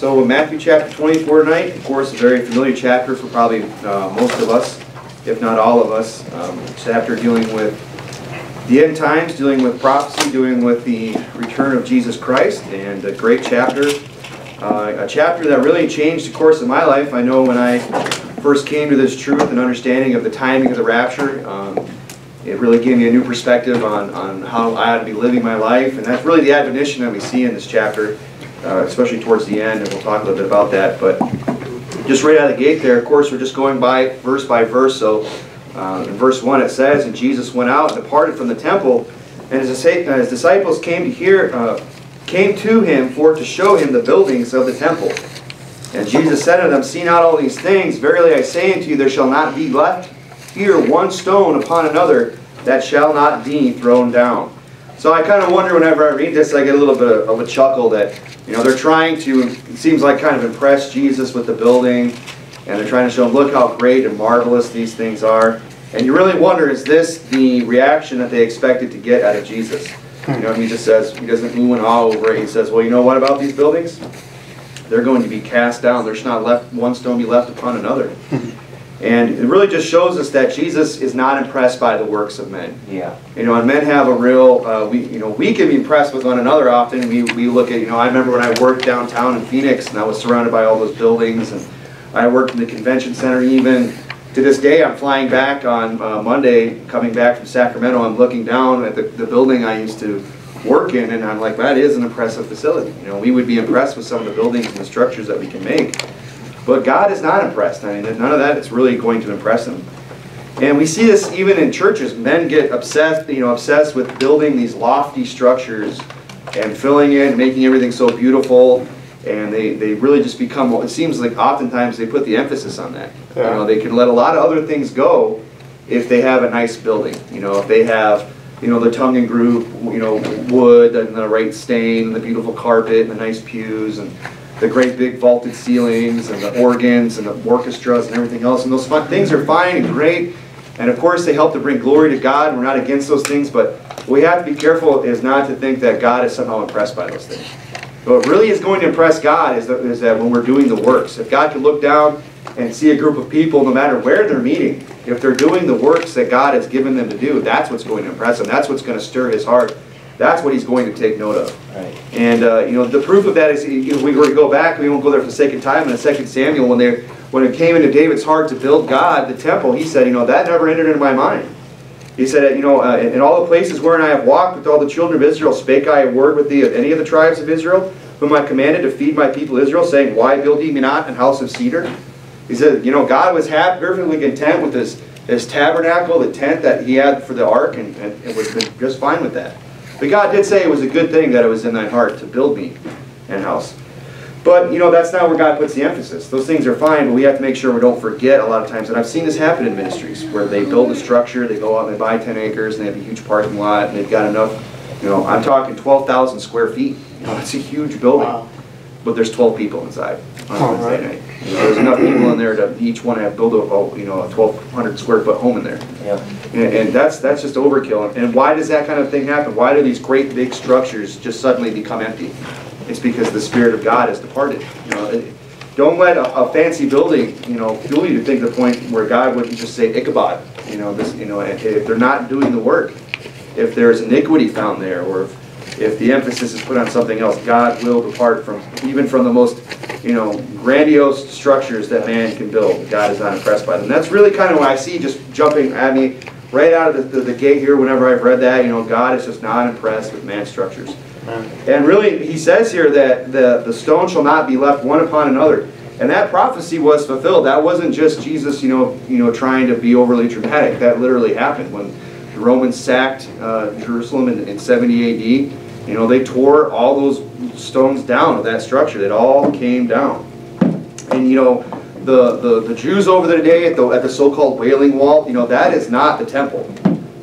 So Matthew chapter 24 tonight, of course, a very familiar chapter for probably uh, most of us, if not all of us. Um, chapter dealing with the end times, dealing with prophecy, dealing with the return of Jesus Christ, and a great chapter. Uh, a chapter that really changed the course of my life. I know when I first came to this truth and understanding of the timing of the rapture, um, it really gave me a new perspective on, on how I ought to be living my life. And that's really the admonition that we see in this chapter, uh, especially towards the end, and we'll talk a little bit about that. But just right out of the gate there, of course, we're just going by verse by verse. So uh, in verse 1 it says, And Jesus went out and departed from the temple, and his, his disciples came to hear, uh, came to him for to show him the buildings of the temple. And Jesus said unto them, See not all these things, verily I say unto you, there shall not be left here one stone upon another that shall not be thrown down. So I kind of wonder whenever I read this, I get a little bit of a chuckle that, you know, they're trying to, it seems like kind of impress Jesus with the building, and they're trying to show him, look how great and marvelous these things are. And you really wonder, is this the reaction that they expected to get out of Jesus? You know, he just says, he doesn't ooh and ah over it. He says, well, you know what about these buildings? They're going to be cast down. There's not left one stone be left upon another. And it really just shows us that Jesus is not impressed by the works of men. Yeah. You know, and men have a real, uh, we, you know, we can be impressed with one another often. We, we look at, you know, I remember when I worked downtown in Phoenix and I was surrounded by all those buildings and I worked in the convention center even. To this day, I'm flying back on uh, Monday, coming back from Sacramento. I'm looking down at the, the building I used to work in and I'm like, that is an impressive facility. You know, we would be impressed with some of the buildings and the structures that we can make. But God is not impressed. I mean, none of that is really going to impress him. And we see this even in churches. Men get obsessed, you know, obsessed with building these lofty structures and filling it, and making everything so beautiful. And they, they really just become, it seems like oftentimes they put the emphasis on that. Yeah. You know, they can let a lot of other things go if they have a nice building. You know, if they have, you know, the tongue and groove, you know, wood and the right stain and the beautiful carpet and the nice pews and the great big vaulted ceilings and the organs and the orchestras and everything else. And those fun, things are fine and great. And of course, they help to bring glory to God. We're not against those things, but we have to be careful is not to think that God is somehow impressed by those things. What really is going to impress God is that, is that when we're doing the works. If God can look down and see a group of people, no matter where they're meeting, if they're doing the works that God has given them to do, that's what's going to impress him. That's what's going to stir his heart that's what he's going to take note of. Right. And uh, you know, the proof of that is, know, we were to go back. We won't go there for the second time. In Second Samuel, when they when it came into David's heart to build God the temple, he said, you know, that never entered into my mind. He said, you know, uh, in all the places wherein I have walked with all the children of Israel, spake I a word with thee of any of the tribes of Israel, whom I commanded to feed my people Israel, saying, Why build ye me not an house of cedar? He said, you know, God was happy, perfectly content with his, his tabernacle, the tent that he had for the ark, and, and, and was just fine with that. But God did say it was a good thing that it was in thy heart to build me an house. But, you know, that's not where God puts the emphasis. Those things are fine, but we have to make sure we don't forget a lot of times. And I've seen this happen in ministries where they build a structure, they go out and they buy 10 acres, and they have a huge parking lot, and they've got enough, you know, I'm talking 12,000 square feet. You know, it's a huge building. Wow. But there's 12 people inside on Wednesday night. You know, there's enough people in there to each one have build a, you know, a 1,200 square foot home in there. Yeah. And, and that's that's just overkill. And why does that kind of thing happen? Why do these great big structures just suddenly become empty? It's because the Spirit of God has departed. You know, it, don't let a, a, fancy building, you know, fool you to think the point where God wouldn't just say Ichabod. You know, this, you know, if they're not doing the work, if there's iniquity found there, or if if the emphasis is put on something else, God will depart from even from the most, you know, grandiose structures that man can build. God is not impressed by them. That's really kind of what I see just jumping at me right out of the, the, the gate here whenever I've read that. You know, God is just not impressed with man's structures. And really, he says here that the, the stone shall not be left one upon another. And that prophecy was fulfilled. That wasn't just Jesus, you know, you know, trying to be overly dramatic. That literally happened when the Romans sacked uh, Jerusalem in, in 70 AD. You know, they tore all those stones down of that structure. It all came down. And you know, the, the, the Jews over there today at the, at the so-called Wailing Wall, you know, that is not the temple.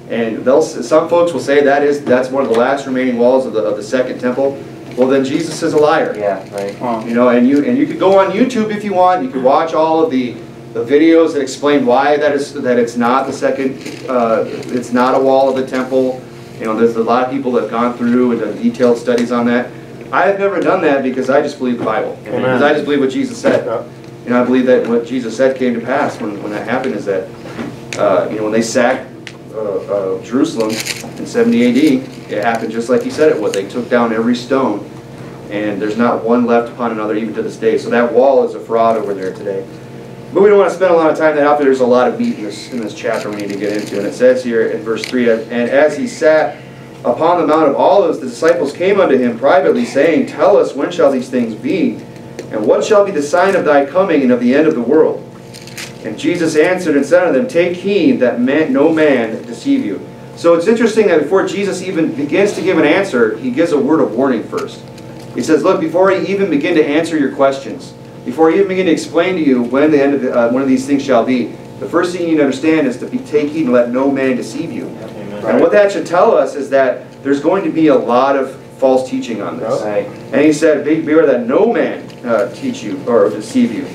And they'll, some folks will say that is that's one of the last remaining walls of the, of the second temple. Well, then Jesus is a liar. Yeah, right. You know, and you and you could go on YouTube if you want. You could watch all of the the videos that explain why that is that it's not the second. Uh, it's not a wall of the temple. You know, there's a lot of people that have gone through and done detailed studies on that. I have never done that because I just believe the Bible. Amen. Because I just believe what Jesus said. Yeah. You know, I believe that what Jesus said came to pass when, when that happened is that, uh, you know, when they sacked uh, uh, Jerusalem in 70 AD, it happened just like he said it would. They took down every stone, and there's not one left upon another even to this day. So that wall is a fraud over there today. But we don't want to spend a lot of time that out there. There's a lot of meat in this, in this chapter we need to get into. And it says here in verse 3, And as he sat upon the Mount of Olives, the disciples came unto him privately, saying, Tell us, when shall these things be? And what shall be the sign of thy coming and of the end of the world? And Jesus answered and said unto them, Take heed that man, no man deceive you. So it's interesting that before Jesus even begins to give an answer, he gives a word of warning first. He says, Look, before I even begin to answer your questions, before I even begin to explain to you when the end of the, uh, one of these things shall be, the first thing you need to understand is to be take heed and let no man deceive you. And what that should tell us is that there's going to be a lot of false teaching on this. Right. And he said, "Be- beware that no man uh, teach you or deceive you.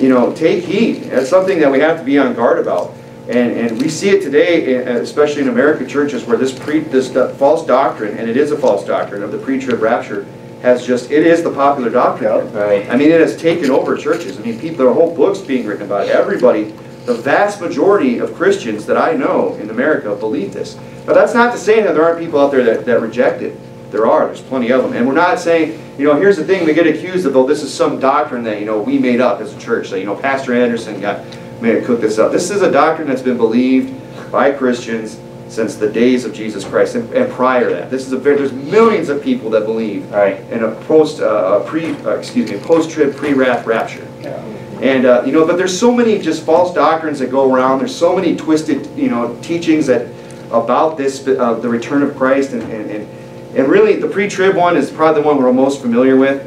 You know, take heed. That's something that we have to be on guard about. And, and we see it today, eh, especially in American churches, where this pre, this false doctrine, and it is a false doctrine of the pre-trib rapture, has just, it is the popular doctrine. Right. I mean, it has taken over churches. I mean, people, there are whole books being written about it. Everybody, the vast majority of Christians that I know in America believe this. But that's not to say that there aren't people out there that, that reject it. There are. There's plenty of them. And we're not saying, you know, here's the thing, we get accused of, oh, this is some doctrine that, you know, we made up as a church. So, you know, Pastor Anderson got, made it cook this up. This is a doctrine that's been believed by Christians since the days of Jesus Christ and, and prior to that. This is a very, there's millions of people that believe Right. in a post, uh, a pre, uh, excuse me, post-trib, pre-wrath rapture. Yeah. And, uh, you know, but there's so many just false doctrines that go around. There's so many twisted, you know, teachings that about this, uh, the return of Christ. And, and, and, and really, the pre-trib one is probably the one we're most familiar with.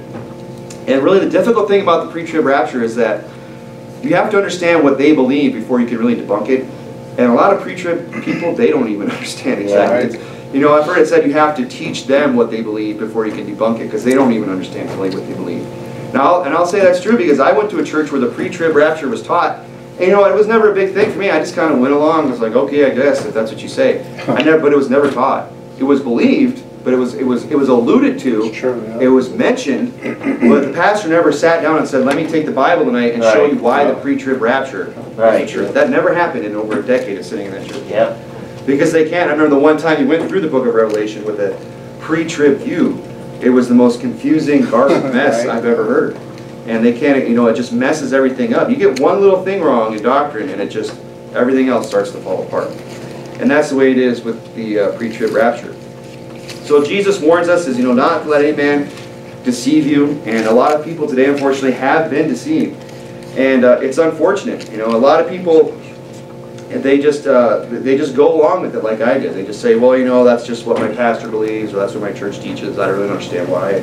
And really, the difficult thing about the pre-trib rapture is that you have to understand what they believe before you can really debunk it. And a lot of pre-trib people, they don't even understand exactly. It's- you know, I've heard it said you have to teach them what they believe before you can debunk it because they don't even understand fully what they believe. Now, and I'll say that's true because I went to a church where the pre-trib rapture was taught. And you know, it was never a big thing for me. I just kind of went along. I was like, okay, I guess if that's what you say. I never, but it was never taught. It was believed, but it was it was it was alluded to. It's true, yeah. It was mentioned, but the pastor never sat down and said, "Let me take the Bible tonight and show you why the pre-trib rapture." is the Right. truth." That never happened in over a decade of sitting in that church. Yeah. Because they can't. I remember the one time you went through the book of Revelation with a pre-trib view. It was the most confusing, garbage mess Right. I've ever heard. And they can't, you know, it just messes everything up. You get one little thing wrong in doctrine and it just, everything else starts to fall apart. And that's the way it is with the uh, pre-trib rapture. So Jesus warns us is, you know, not to let any man deceive you. And a lot of people today, unfortunately, have been deceived. And uh, it's unfortunate. You know, a lot of people, and they just uh, they just go along with it like I did. They just say, well, you know, that's just what my pastor believes, or that's what my church teaches. I don't really understand why.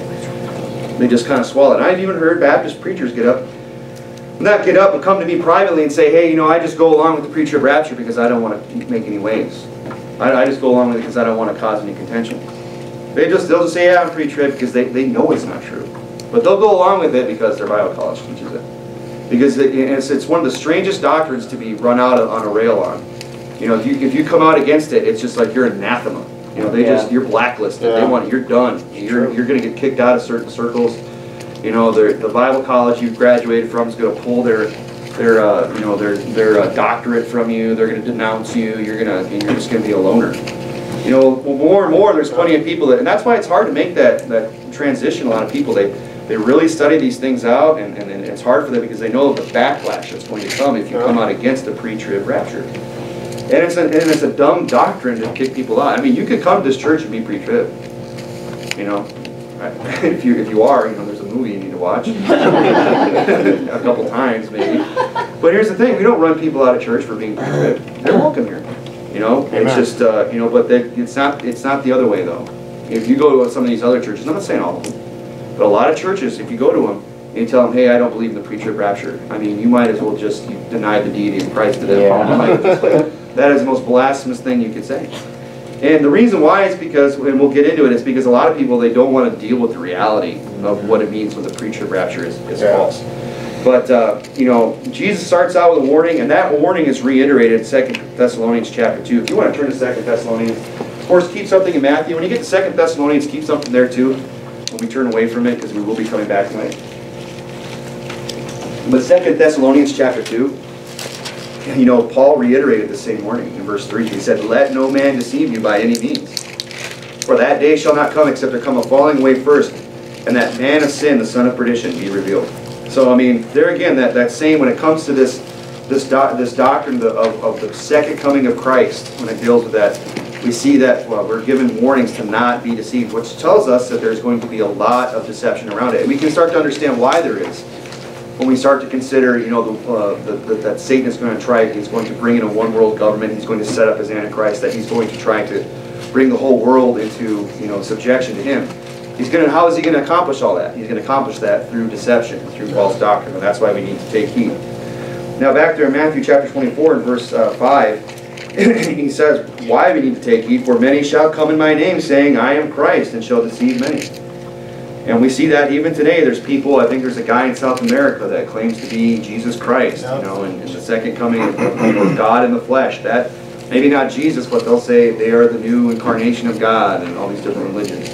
They just kind of swallow it. I've even heard Baptist preachers get up, not get up, but come to me privately and say, hey, you know, I just go along with the pre-trib rapture because I don't want to make any waves. I, I just go along with it because I don't want to cause any contention. They just they'll just say, yeah, I'm pre-trib because they, they know it's not true. But they'll go along with it because their Bible college teaches it. Because it, it's, it's one of the strangest doctrines to be run out of, on a rail on. You know, if you, if you come out against it, it's just like you're anathema. You know, they just, you're blacklisted. They want, you're done. You're, you're gonna get kicked out of certain circles. You know, the Bible college you graduated from is gonna pull their, their, uh, you know, their, their uh, doctorate from you. They're gonna denounce you. You're gonna, and you're just gonna be a loner. You know, well, more and more, there's plenty of people that, and that's why it's hard to make that, that transition. A lot of people, they, they really study these things out, and, and and it's hard for them because they know the backlash that's going to come if you come out against the pre-trib rapture. And it's a, and it's a dumb doctrine to kick people out. I mean, you could come to this church and be pre-trib, you know. Right? If you, if you are, you know, there's a movie you need to watch. A couple times, maybe. But here's the thing, we don't run people out of church for being pre-trib. They're welcome here. You know, it's just, uh, you know, but they, it's not, it's not the other way though. If you go to some of these other churches, I'm not saying all of them, but a lot of churches, if you go to them, and you tell them, hey, I don't believe in the pre-trib rapture, I mean, you might as well just deny the deity of Christ to them. Yeah. You might just, like, That is the most blasphemous thing you could say. And the reason why is because, and we'll get into it, is because a lot of people, they don't want to deal with the reality of what it means when the pre-trib rapture is, is Yeah. false. But, uh, you know, Jesus starts out with a warning, and that warning is reiterated in 2 Thessalonians chapter 2. If you want to turn to 2 Thessalonians, of course, keep something in Matthew. When you get to 2 Thessalonians, keep something there too. We turn away from it because we will be coming back tonight. But Second Thessalonians chapter 2, you know, Paul reiterated the same warning in verse 3. He said, Let no man deceive you by any means. For that day shall not come except there come a falling away first, and that man of sin, the son of perdition, be revealed. So, I mean, there again, that, that saying, when it comes to this this, this doctrine of, of the second coming of Christ, when it deals with that, we see that well, we're given warnings to not be deceived, which tells us that there's going to be a lot of deception around it. And we can start to understand why there is when we start to consider, you know, the, uh, the, the, that Satan is going to try, he's going to bring in a one world government, he's going to set up his Antichrist, that he's going to try to bring the whole world into, you know, subjection to him. He's going to, how is he going to accomplish all that? He's going to accomplish that through deception, through false doctrine, and that's why we need to take heed. Now back there in Matthew chapter 24 and verse uh, 5, he says, Why we need to take heed, for many shall come in my name, saying, I am Christ, and shall deceive many. And we see that even today. There's people, I think there's a guy in South America that claims to be Jesus Christ, you know, and, and the second coming of God in the flesh. That maybe not Jesus, but they'll say they are the new incarnation of God and all these different religions.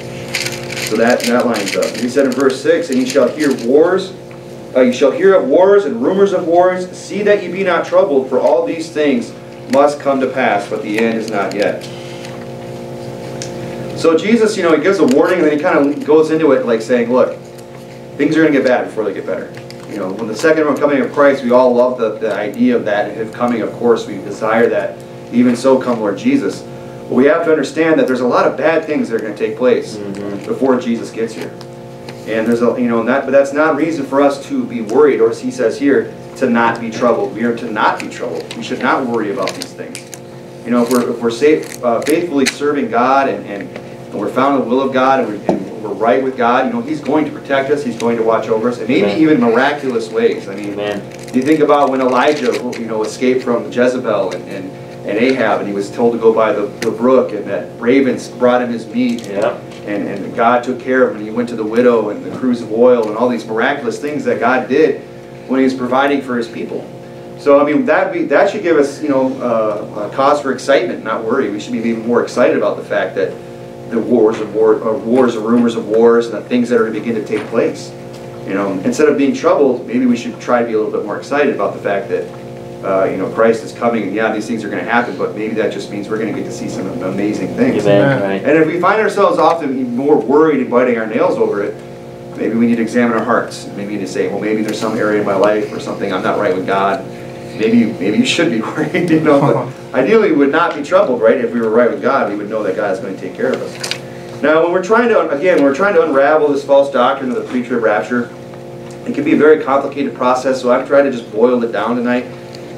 So that, that lines up. He said in verse 6, And ye shall hear wars, uh, you shall hear of wars and rumors of wars. See that ye be not troubled, for all these things must come to pass, but the end is not yet. So Jesus, you know, he gives a warning and then he kind of goes into it like saying, look, things are going to get bad before they get better. You know, when the second coming of Christ, we all love the, the idea of that. His coming, of course, we desire that. Even so, come Lord Jesus. But we have to understand that there's a lot of bad things that are going to take place mm -hmm. before Jesus gets here. And there's a, you know, that, but that's not reason for us to be worried, or as he says here, to not be troubled. We are to not be troubled. We should not worry about these things. You know, if we're, if we're safe, uh, faithfully serving God and, and and we're found in the will of God and we're, and we're, right with God, you know, He's going to protect us. He's going to watch over us, and maybe Amen. even miraculous ways. I mean, Amen. you think about when Elijah, you know, escaped from Jezebel and, and, and Ahab, and he was told to go by the, the brook, and that ravens brought him his meat, yeah. and, and God took care of him, and he went to the widow and the cruse of oil, and all these miraculous things that God did when He was providing for His people. So I mean that be that should give us you know uh, a cause for excitement, not worry. We should be even more excited about the fact that the wars of war, or wars or rumors of wars and the things that are to begin to take place. You know, instead of being troubled, maybe we should try to be a little bit more excited about the fact that uh, you know Christ is coming, and yeah, these things are going to happen, but maybe that just means we're going to get to see some amazing things. Amen. Right. And if we find ourselves often more worried and biting our nails over it, maybe we need to examine our hearts. Maybe we need to say, well, maybe there's some area in my life or something I'm not right with God maybe maybe you should be worried, you know. But ideally, we would not be troubled, right? If we were right with God, we would know that God is going to take care of us. Now, when we're trying to, again, when we're trying to unravel this false doctrine of the pre-trib rapture, it can be a very complicated process, so I've tried to just boil it down tonight.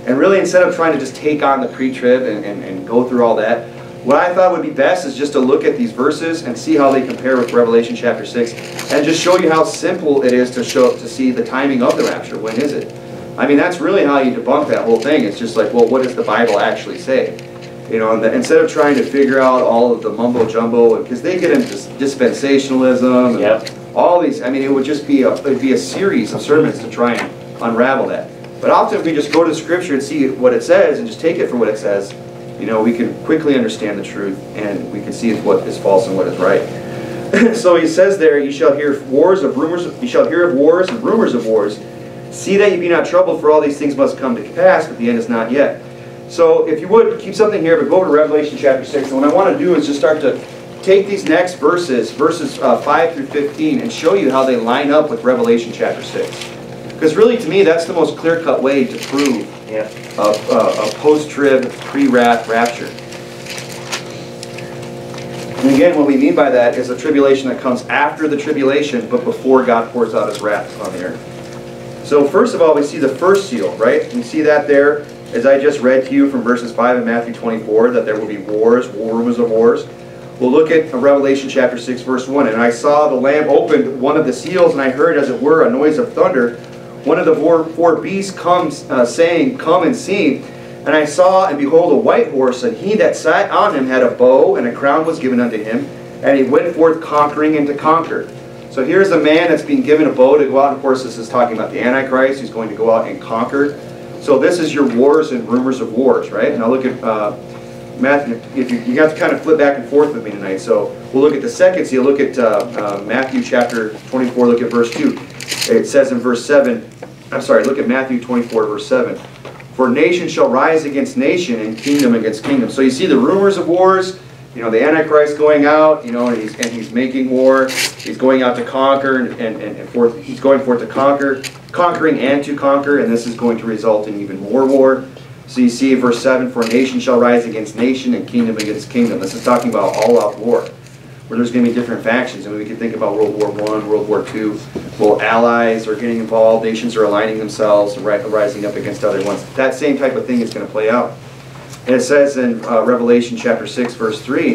And really, instead of trying to just take on the pre-trib and, and, and go through all that, what I thought would be best is just to look at these verses and see how they compare with Revelation chapter 6, and just show you how simple it is to show to see the timing of the rapture. When is it? I mean, that's really how you debunk that whole thing. It's just like, well, what does the Bible actually say? You know, the, instead of trying to figure out all of the mumbo jumbo, because they get into dispensationalism and yep. all these. I mean, it would just be a it'd be a series of sermons to try and unravel that. But often, if we just go to Scripture and see what it says and just take it for what it says, you know, we can quickly understand the truth and we can see what is false and what is right. so he says there, you shall hear wars of rumors. You shall hear of wars and rumors of wars. See that you be not troubled, for all these things must come to pass, but the end is not yet. So if you would, keep something here, but go over to Revelation chapter 6. And what I want to do is just start to take these next verses, verses uh, 5 through 15, and show you how they line up with Revelation chapter 6. Because really, to me, that's the most clear-cut way to prove yeah. a, a, a post-trib, pre-wrath rapture. And again, what we mean by that is a tribulation that comes after the tribulation, but before God pours out his wrath on the earth. So first of all, we see the first seal, right? You see that there, as I just read to you from verses 5 in Matthew 24, that there will be wars, war rumors of wars. We'll look at Revelation chapter 6, verse 1. And I saw the Lamb opened one of the seals, and I heard, as it were, a noise of thunder. One of the four, four beasts comes, uh, saying, Come and see. And I saw, and behold, a white horse, and he that sat on him had a bow, and a crown was given unto him. And he went forth conquering and to conquer. So here's a man that's being given a bow to go out. Of course, this is talking about the Antichrist who's going to go out and conquer. So this is your wars and rumors of wars, right? Now look at uh, Matthew, if you, you have to kind of flip back and forth with me tonight. So we'll look at the second seal. Look at uh, uh, Matthew chapter 24. Look at verse 2. It says in verse 7. I'm sorry. Look at Matthew 24, verse 7. For nation shall rise against nation, and kingdom against kingdom. So you see the rumors of wars. You know the Antichrist going out. You know, and he's and he's making war. He's going out to conquer and and, and forth. He's going forth to conquer, conquering and to conquer, and this is going to result in even more war. So you see verse 7, For nation shall rise against nation and kingdom against kingdom. This is talking about all-out war, where there's going to be different factions. I mean, we can think about World War I, World War II. Well, allies are getting involved, nations are aligning themselves and rising up against other ones. That same type of thing is going to play out. And it says in uh, Revelation chapter 6, verse 3,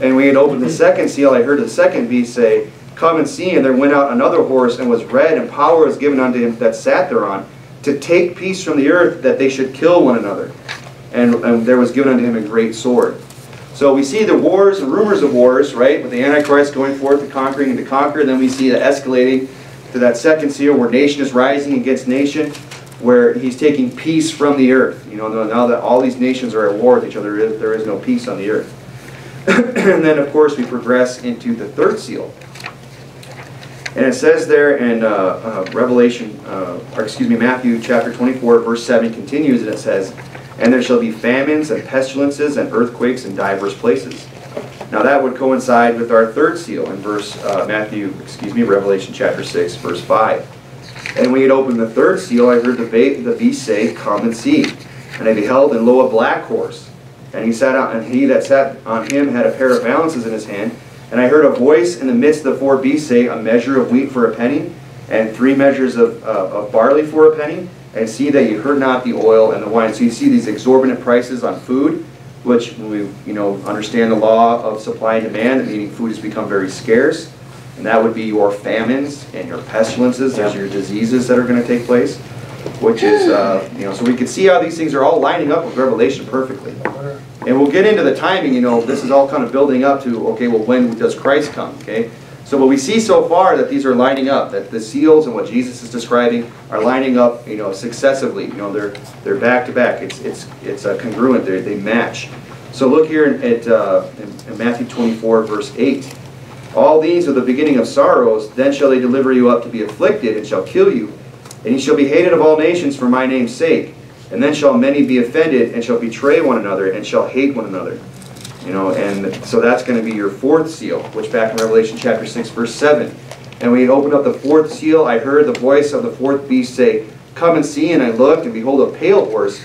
And when he had opened the second seal, I heard the second beast say, Come and see. And there went out another horse, and was red, and power was given unto him that sat thereon to take peace from the earth, that they should kill one another. And, and there was given unto him a great sword. So we see the wars and rumors of wars, right, with the Antichrist going forth to conquering and to conquer. Then we see the escalating to that second seal where nation is rising against nation, where he's taking peace from the earth. You know, now that all these nations are at war with each other, there is, there is no peace on the earth. and then, of course, we progress into the third seal. And it says there in uh, uh, Revelation, uh, or excuse me, Matthew chapter 24, verse 7 continues, and it says, And there shall be famines and pestilences and earthquakes in divers places. Now that would coincide with our third seal in verse uh, Matthew, excuse me, Revelation chapter 6, verse 5. And when he had opened the third seal, I heard the, the beast say, Come and see. And I beheld, and lo, a black horse. And he sat on, and he that sat on him had a pair of balances in his hand, and I heard a voice in the midst of the four beasts say, A measure of wheat for a penny, and three measures of, uh, of barley for a penny, and see that you heard not the oil and the wine. So you see these exorbitant prices on food, which we you know understand the law of supply and demand, meaning food has become very scarce. And that would be your famines and your pestilences, there's your diseases that are going to take place, which is, uh, you know, so we can see how these things are all lining up with Revelation perfectly. And we'll get into the timing, you know, this is all kind of building up to, okay, well, when does Christ come, okay? So what we see so far that these are lining up, that the seals and what Jesus is describing are lining up, you know, successively. You know, they're they're back to back. It's it's it's uh, congruent. They they match. So look here at uh, in, Matthew 24, verse 8. All these are the beginning of sorrows. Then shall they deliver you up to be afflicted, and shall kill you, and ye shall be hated of all nations for my name's sake. And then shall many be offended, and shall betray one another, and shall hate one another. You know, and so that's going to be your fourth seal, which back in Revelation chapter 6, verse 7. And we opened up the fourth seal, I heard the voice of the fourth beast say, Come and see. And I looked, and behold, a pale horse.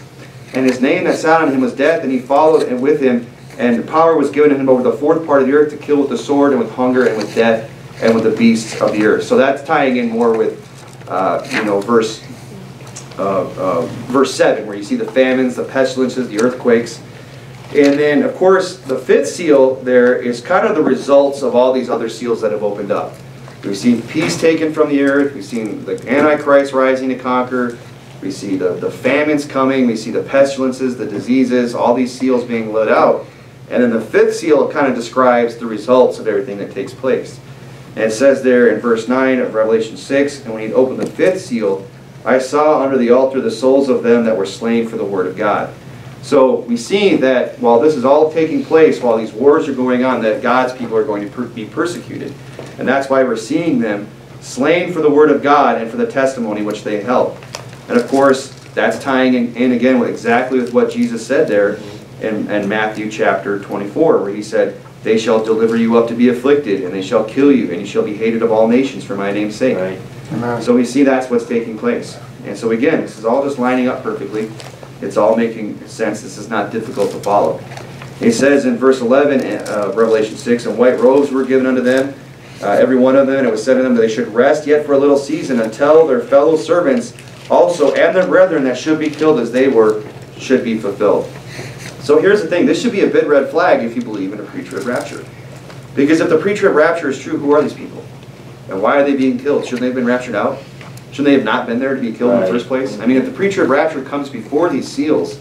And his name that sat on him was Death, and he followed and with him. And power was given to him over the fourth part of the earth to kill with the sword, and with hunger, and with death, and with the beasts of the earth. So that's tying in more with, uh, you know, verse uh, uh, verse 7, where you see the famines, the pestilences, the earthquakes. And then, of course, the fifth seal there is kind of the results of all these other seals that have opened up. We've seen peace taken from the earth. We've seen the Antichrist rising to conquer. We see the, the famines coming. We see the pestilences, the diseases, all these seals being let out. And then the fifth seal kind of describes the results of everything that takes place. And it says there in verse 9 of Revelation 6, And when he opened the fifth seal, I saw under the altar the souls of them that were slain for the word of God. So we see that while this is all taking place, while these wars are going on, that God's people are going to per be persecuted. And that's why we're seeing them slain for the word of God and for the testimony which they held. And of course, that's tying in, in again with exactly with what Jesus said there in, in Matthew chapter 24, where he said, They shall deliver you up to be afflicted, and they shall kill you, and you shall be hated of all nations for my name's sake. Right. Amen. So we see that's what's taking place. And so again, this is all just lining up perfectly. It's all making sense. This is not difficult to follow. He says in verse 11 uh, Revelation 6, And white robes were given unto them, uh, every one of them, and it was said to them that they should rest yet for a little season until their fellow servants also and their brethren that should be killed as they were should be fulfilled. So here's the thing. This should be a big red flag if you believe in a pre-trib rapture. Because if the pre-trib rapture is true, who are these people? And why are they being killed? Shouldn't they have been raptured out? Shouldn't they have not been there to be killed in the first place? I mean, if the pre-trib rapture comes before these seals,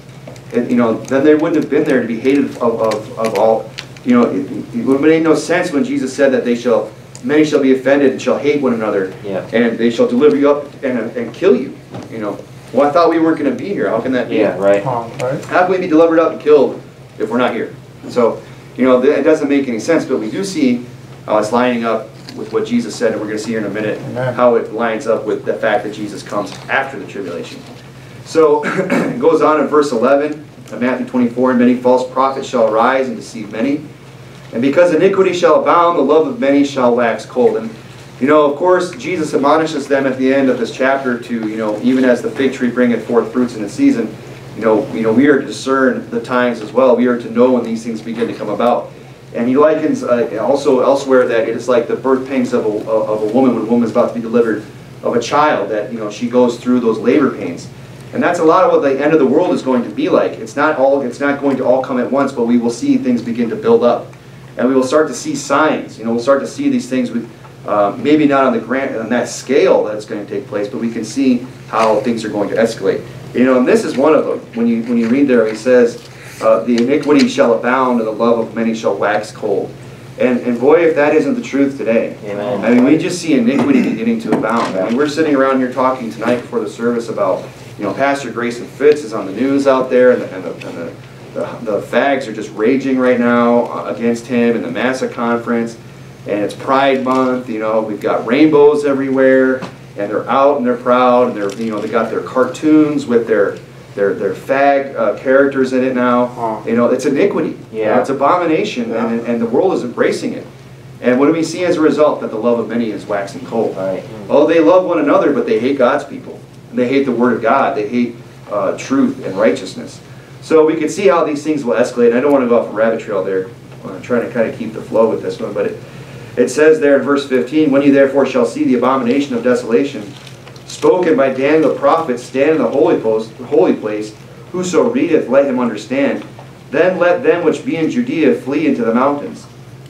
and, you know, then they wouldn't have been there to be hated of, of, of all. You know, it, it would have made no sense when Jesus said that they shall, many shall be offended and shall hate one another, Yeah. and they shall deliver you up and, and kill you. You know, well, I thought we weren't going to be here. How can that be? Yeah, right. How can we be delivered up and killed if we're not here. So, you know, th- it doesn't make any sense, but we do see uh, how it's lining up with what Jesus said, and we're going to see here in a minute Amen. how it lines up with the fact that Jesus comes after the tribulation. So it goes on in verse 11 of Matthew 24, and many false prophets shall arise and deceive many. And because iniquity shall abound, the love of many shall wax cold. And, you know, of course, Jesus admonishes them at the end of this chapter to, you know, even as the fig tree bringeth forth fruits in the season, you know, you know, we are to discern the times as well. We are to know when these things begin to come about. And he likens uh, also elsewhere that it is like the birth pains of a, of a woman when a woman is about to be delivered of a child, that, you know, she goes through those labor pains. And that's a lot of what the end of the world is going to be like. It's not all it's not going to all come at once, but we will see things begin to build up. And we will start to see signs. You know, we'll start to see these things with uh, maybe not on the grand on that scale that's going to take place, but we can see how things are going to escalate. You know, and this is one of them. When you when you read there, he says, uh, "The iniquity shall abound, and the love of many shall wax cold." And and boy, if that isn't the truth today, Amen. I mean, we just see iniquity beginning to abound. I mean, we're sitting around here talking tonight before the service about, you know, Pastor Grayson Fritts is on the news out there, and the, and the, and the, the, the fags are just raging right now uh, against him in the Massa conference. And it's Pride Month, you know, we've got rainbows everywhere, and they're out and they're proud, and they're, you know, they got their cartoons with their their, their fag uh, characters in it now. Huh. You know, it's iniquity. You know, Yeah. it's abomination, and, and the world is embracing it. And what do we see as a result? That the love of many is waxing cold. Right. Oh, they love one another, but they hate God's people. And they hate the Word of God. They hate uh, truth and righteousness. So we can see how these things will escalate. And I don't want to go off a rabbit trail there. I'm trying to kind of keep the flow with this one. But it, it says there in verse 15, When you therefore shall see the abomination of desolation, spoken by Daniel the prophet, stand in the holy, post, holy place, whoso readeth, let him understand. Then let them which be in Judea flee into the mountains.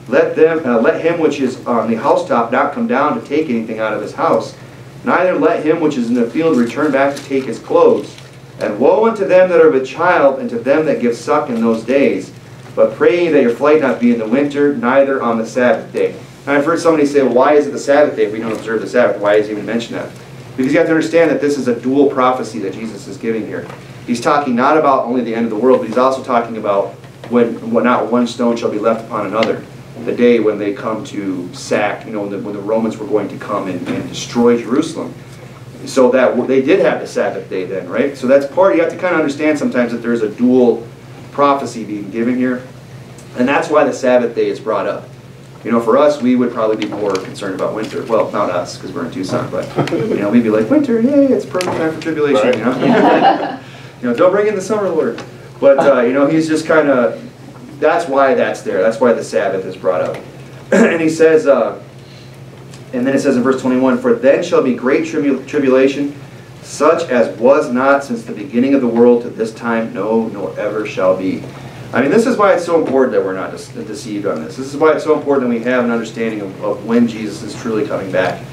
Let them, uh, let him which is on the housetop not come down to take anything out of his house. Neither let him which is in the field return back to take his clothes. And woe unto them that are with child, and to them that give suck in those days. But pray that your flight not be in the winter, neither on the Sabbath day. And I've heard somebody say, well, why is it the Sabbath day if we don't observe the Sabbath? Why is he even mention that? Because you have to understand that this is a dual prophecy that Jesus is giving here. He's talking not about only the end of the world, but he's also talking about when, when not one stone shall be left upon another. The day when they come to sack, you know, when the, when the Romans were going to come and, and destroy Jerusalem. So that they did have the Sabbath day then, right? So that's part, you have to kind of understand sometimes that there's a dual prophecy being given here. And that's why the Sabbath day is brought up. You know, for us, we would probably be more concerned about winter. Well, not us, because we're in Tucson, but, you know, we'd be like, winter, yay, it's perfect time for tribulation, you know? You know, don't bring in the summer, Lord. But, uh, you know, he's just kind of, that's why that's there. That's why the Sabbath is brought up. and he says, uh, and then it says in verse 21, For then shall be great tribu- tribulation, such as was not since the beginning of the world to this time, no, nor ever shall be. I mean, this is why it's so important that we're not dece- deceived on this. This is why it's so important that we have an understanding of, of when Jesus is truly coming back.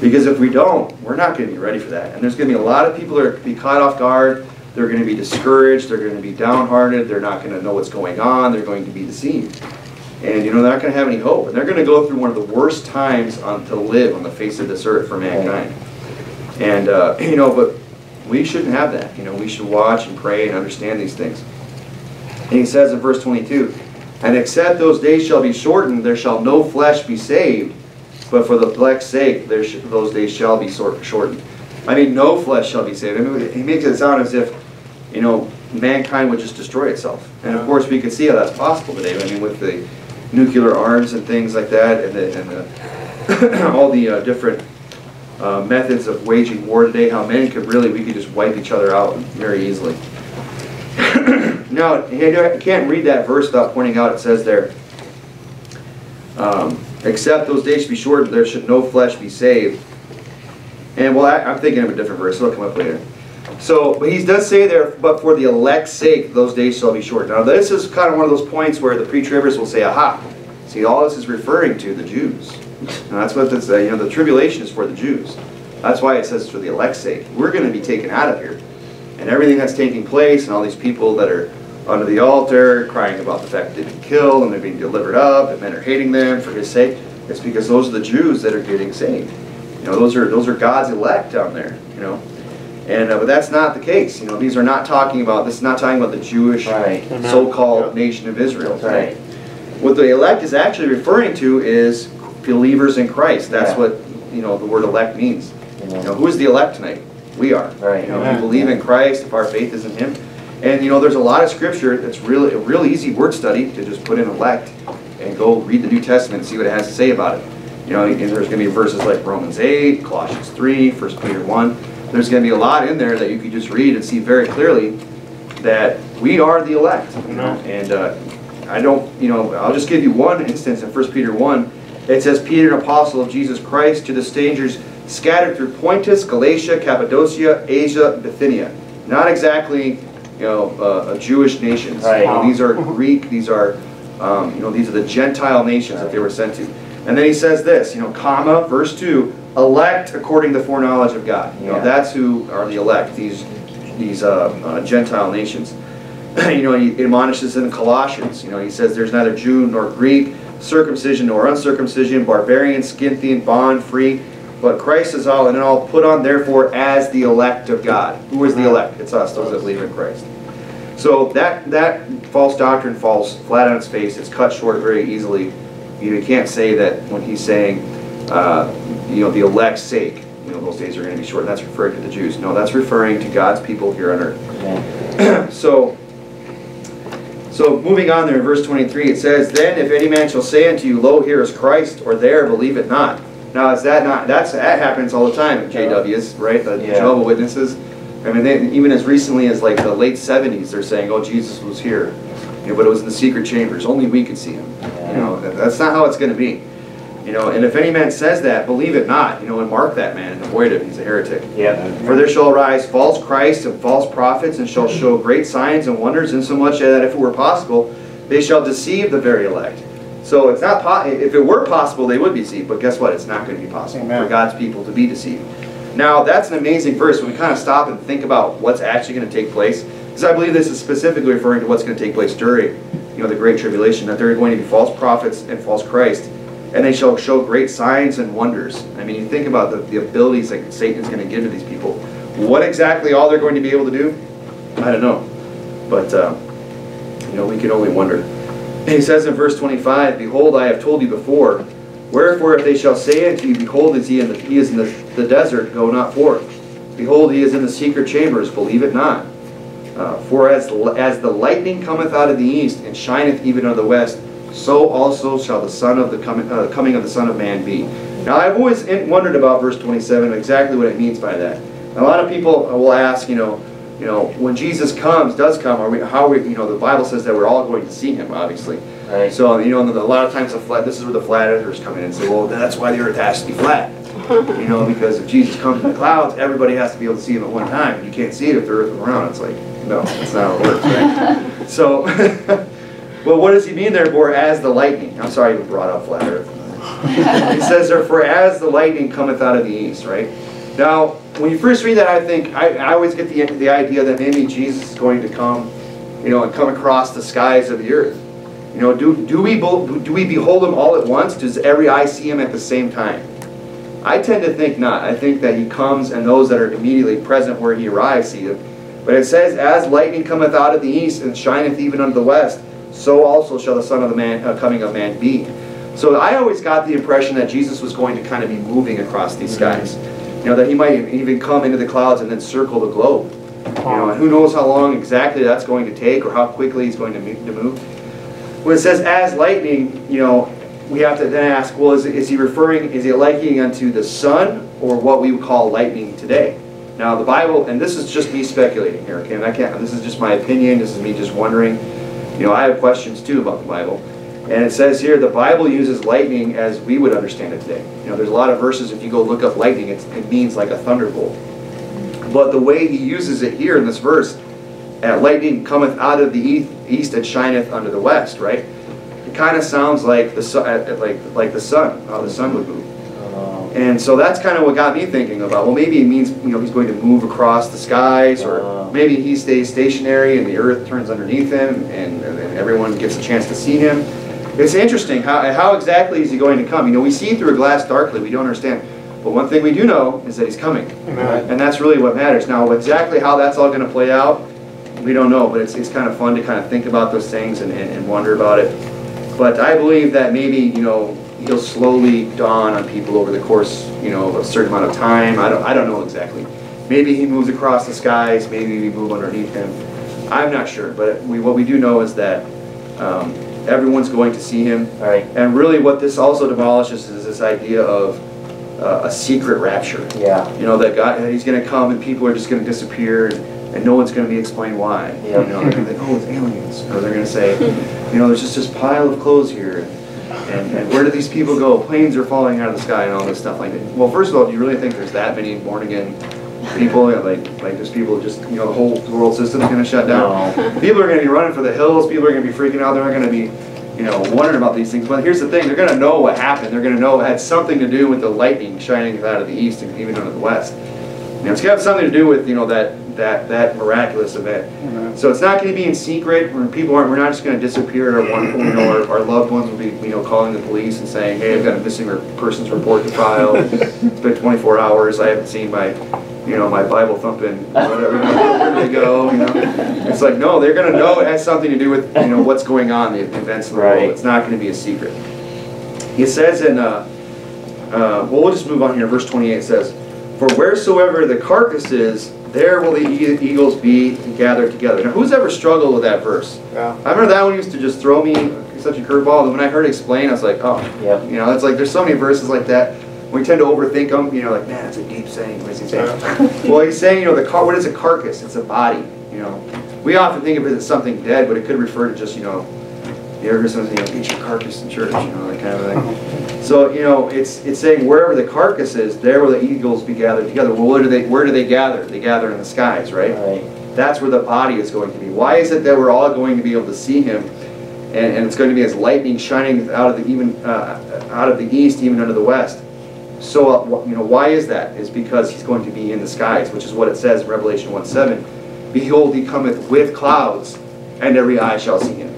Because if we don't, we're not going to be ready for that. And there's going to be a lot of people that are going to be caught off guard. They're going to be discouraged. They're going to be downhearted. They're not going to know what's going on. They're going to be deceived. And, you know, they're not going to have any hope. And they're going to go through one of the worst times on, to live on the face of this earth for mankind. And, uh, you know, but we shouldn't have that. You know, we should watch and pray and understand these things. And he says in verse 22, And except those days shall be shortened, there shall no flesh be saved, but for the elect's sake there sh- those days shall be shortened. I mean, no flesh shall be saved. I mean, he makes it sound as if, you know, mankind would just destroy itself. And of course, we can see how that's possible today. I mean, with the nuclear arms and things like that, and the, and the all the uh, different uh, methods of waging war today, how men could really, we could just wipe each other out very easily. You can't read that verse without pointing out it says there, um, except those days should be short, there should no flesh be saved. And well, I, I'm thinking of a different verse, so it'll come up later. So, but he does say there, but for the elect's sake, those days shall be short. Now, this is kind of one of those points where the pre-tribbers will say, aha, see, all this is referring to the Jews. And that's what this, uh, you know, the tribulation is for the Jews. That's why it says for the elect's sake. We're going to be taken out of here. And everything that's taking place, and all these people that are under the altar crying about the fact that they've been killed and they're being delivered up, and men are hating them for his sake, it's because those are the Jews that are getting saved. You know, those are those are God's elect down there. You know, And, uh, but that's not the case, you know, these are not talking about, this is not talking about the Jewish Right. so-called nation of Israel. That's right. What the elect is actually referring to is believers in Christ. That's Yeah. what, you know, the word elect means. You You know, know, who is the elect tonight? We are. Right. You know, if we believe in Christ, if our faith is in Him. And, you know, there's a lot of scripture that's really, a really easy word study to just put in elect and go read the New Testament and see what it has to say about it. You know, and there's gonna be verses like Romans 8, Colossians 3, 1 Peter 1. There's gonna be a lot in there that you could just read and see very clearly that we are the elect. You know? And uh, I don't, you know, I'll just give you one instance in 1 Peter 1. It says, Peter, an apostle of Jesus Christ, to the strangers scattered through Pontus, Galatia, Cappadocia, Asia, Bithynia. Not exactly, you know, uh, a Jewish nations. Right. You know, these are Greek, these are, um, you know, these are the Gentile nations that they were sent to. And then he says this, you know, comma, verse 2, elect according to the foreknowledge of God. You know, Yeah. that's who are the elect, these, these uh, uh, Gentile nations. you know, he admonishes in Colossians, you know, he says there's neither Jew nor Greek, circumcision nor uncircumcision, barbarian, Scythian, bond, free, but Christ is all in all. Put on therefore as the elect of God. Who is the elect? It's us, those that believe in Christ. So that that false doctrine falls flat on its face. It's cut short very easily. You can't say that when he's saying, uh, you know, the elect's sake, you know, those days are going to be short. That's referring to the Jews. No, that's referring to God's people here on earth. so, so moving on there in verse 23, it says, Then if any man shall say unto you, Lo, here is Christ, or there, believe it not. Now, is that not, that's, that happens all the time JWs, right? The Yeah. Jehovah Witnesses. I mean, they, even as recently as like the late 70s, they're saying, oh, Jesus was here. You know, but it was in the secret chambers. Only we could see him. You know, that's not how it's going to be. You know, and if any man says that, believe it not. You know, and mark that man and avoid him. He's a heretic. Yep. For there shall arise false Christs and false prophets, and shall show great signs and wonders, insomuch that if it were possible, they shall deceive the very elect. So it's not po- if it were possible, they would be deceived. But guess what? It's not going to be possible Amen. for God's people to be deceived. Now that's an amazing verse when we kind of stop and think about what's actually going to take place. Because I believe this is specifically referring to what's going to take place during, you know, the Great Tribulation. That there are going to be false prophets and false Christ, and they shall show great signs and wonders. I mean, you think about the, the abilities that Satan is going to give to these people. What exactly all they're going to be able to do, I don't know. But uh, you know, we can only wonder. He says in verse 25, Behold, I have told you before. Wherefore, if they shall say unto you, Behold, is he, in the, he is in the, the desert, go not forth. Behold, he is in the secret chambers, believe it not. Uh, for as, as the lightning cometh out of the east, and shineth even of the west, so also shall the son of the coming, uh, coming of the Son of Man be. Now, I've always wondered about verse 27, exactly what it means by that. A lot of people will ask, you know, you know, when Jesus comes, does come, are we, how are we, you know, the Bible says that we're all going to see him, obviously. Right. So, you know, a lot of times the flat, this is where the flat earthers come in and say, well, that's why the earth has to be flat. You know, because if Jesus comes in the clouds, everybody has to be able to see him at one time. You can't see it if the earth is around. It's like, no, that's not how it works, right? So, well, what does he mean there for as the lightning? I'm sorry I even brought up flat earth. He says there, for as the lightning cometh out of the east, right? Now, when you first read that, I think, I, I always get the, the idea that maybe Jesus is going to come, you know, and come across the skies of the earth. You know, do, do, we, do we behold him all at once? Does every eye see him at the same time? I tend to think not. I think that he comes and those that are immediately present where he arrives see him. But it says, As lightning cometh out of the east and shineth even unto the west, so also shall the Son of the Man uh, coming of Man be. So I always got the impression that Jesus was going to kind of be moving across these skies. You know, that he might even come into the clouds and then circle the globe. You know, and who knows how long exactly that's going to take or how quickly he's going to to move. When it says as lightning, you know, we have to then ask, well, is, is he referring, is he likening unto the sun or what we would call lightning today? Now, the Bible, and this is just me speculating here, okay? And I can't, this is just my opinion, this is me just wondering. You know, I have questions too about the Bible. And it says here, the Bible uses lightning as we would understand it today. You know, there's a lot of verses, if you go look up lightning, it means like a thunderbolt. But the way he uses it here in this verse, uh, lightning cometh out of the east, east and shineth unto the west, right? It kind of sounds like the sun, uh, like like the sun, how the sun would move. Uh, And so that's kind of what got me thinking about. Well, maybe it means you know he's going to move across the skies, or Oh. maybe he stays stationary and the earth turns underneath him, and, and everyone gets a chance to see him. It's interesting how how exactly is he going to come? You know, we see through a glass darkly. We don't understand. But one thing we do know is that he's coming. Amen. And that's really what matters. Now, exactly how that's all going to play out, we don't know, but it's, it's kind of fun to kind of think about those things and, and, and wonder about it. But I believe that maybe, you know, he'll slowly dawn on people over the course, you know, of a certain amount of time. I don't, I don't know exactly. Maybe he moves across the skies, maybe we move underneath him. I'm not sure, but we, what we do know is that um, everyone's going to see him. Right. And really what this also demolishes is this idea of uh, a secret rapture. Yeah. You know, that God, that he's going to come and people are just going to disappear and, and no one's going to be explained why. Yeah. You know, they're going to think, oh, it's aliens. Or they're going to say, you know, there's just this pile of clothes here. And, and where do these people go? Planes are falling out of the sky and all this stuff like that. Well, first of all, do you really think there's that many born again people? Like, like there's people just, you know, the whole world system's going to shut down? No. People are going to be running for the hills. People are going to be freaking out. They're not going to be, you know, wondering about these things. But here's the thing: they're going to know what happened. They're going to know it had something to do with the lightning shining out of the east and even out of the west. You know, it's going to have something to do with you know that that that miraculous event. Amen. So it's not going to be in secret. When people aren't, we're not just going to disappear. Our one, you know, our, our loved ones will be, you know, calling the police and saying, "Hey, I've got a missing persons report to file. It's been 24 hours. I haven't seen my, you know, my Bible thumping whatever. You know, where did they go? You know, it's like no, they're going to know it has something to do with, you know, what's going on, the events of the Right. world. It's not going to be a secret. He says in, uh, uh, well, we'll just move on here. Verse 28 says, "For wheresoever the carcass is, there will the eagles be gathered together." Now, who's ever struggled with that verse? Yeah. I remember that one used to just throw me such a curveball. And when I heard it explained, I was like, oh, yeah. you know, it's like there's so many verses like that. We tend to overthink them. You know, like man, it's a deep saying. What is he saying? well, he's saying, you know, the car. What is a carcass? It's a body. You know, we often think of it as something dead, but it could refer to just, you know, you ever hear something, you know, eat your carcass in church, you know, that kind of thing. So, you know, it's it's saying wherever the carcass is, there will the eagles be gathered together. Well, where do they where do they gather? They gather in the skies, right? Right. That's where the body is going to be. Why is it that we're all going to be able to see him, and, and it's going to be as lightning shining out of the even uh, out of the east, even under the west? So uh, you know why is that? Is because he's going to be in the skies, which is what it says in Revelation 1:7. Behold, he cometh with clouds, and every eye shall see him.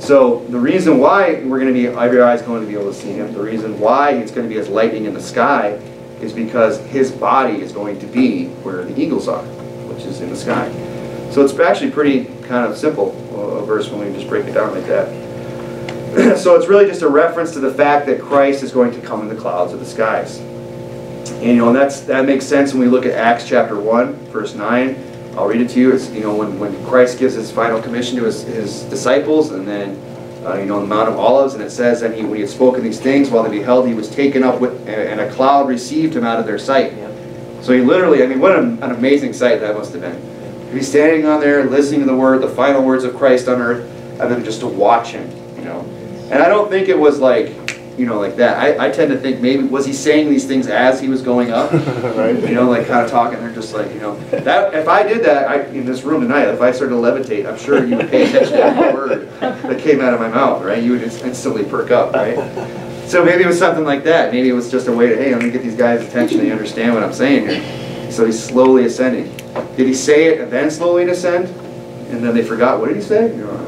So the reason why we're going to be every eye is going to be able to see him. The reason why it's going to be as lightning in the sky is because his body is going to be where the eagles are, which is in the sky. So it's actually pretty kind of simple uh, verse when we just break it down like that. so it's really just a reference to the fact that Christ is going to come in the clouds of the skies. And you know, and that's that makes sense when we look at Acts chapter 1, verse 9. I'll read it to you. It's you know when, when Christ gives his final commission to his, his disciples and then uh, you know on the Mount of Olives and it says that he when he had spoken these things while they beheld he was taken up with and a cloud received him out of their sight. So he literally, I mean, what an, an amazing sight that must have been. To be standing on there, listening to the word, the final words of Christ on earth, and then just to watch him, you know. And I don't think it was like, you know, like that. I, I tend to think maybe, was he saying these things as he was going up? right. You know, like kind of talking, they're just like, you know, that if I did that I, in this room tonight, if I started to levitate, I'm sure you would pay attention to every word that came out of my mouth, right? You would instantly perk up, right? So maybe it was something like that. Maybe it was just a way to, hey, let me get these guys' attention. They understand what I'm saying here. So he's slowly ascending. Did he say it and then slowly descend? And then they forgot. What did he say? You know, know.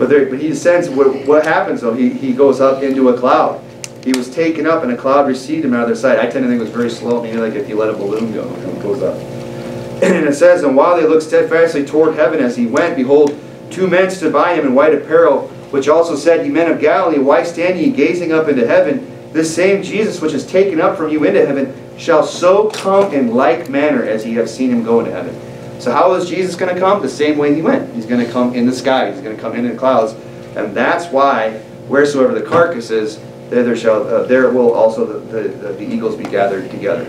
But, there, but he ascends. What, what happens though? He, he goes up into a cloud. He was taken up and a cloud received him out of their sight. I tend to think it was very slow, maybe like if you let a balloon go, it goes up. And it says, And while they looked steadfastly toward heaven as he went, behold, two men stood by him in white apparel, which also said, Ye men of Galilee, why stand ye gazing up into heaven? This same Jesus which is taken up from you into heaven shall so come in like manner as ye have seen him go into heaven. So how is Jesus going to come? The same way he went. He's going to come in the sky. He's going to come in the clouds. And that's why wheresoever the carcass is, there, there shall uh, there will also the, the, the, eagles be gathered together.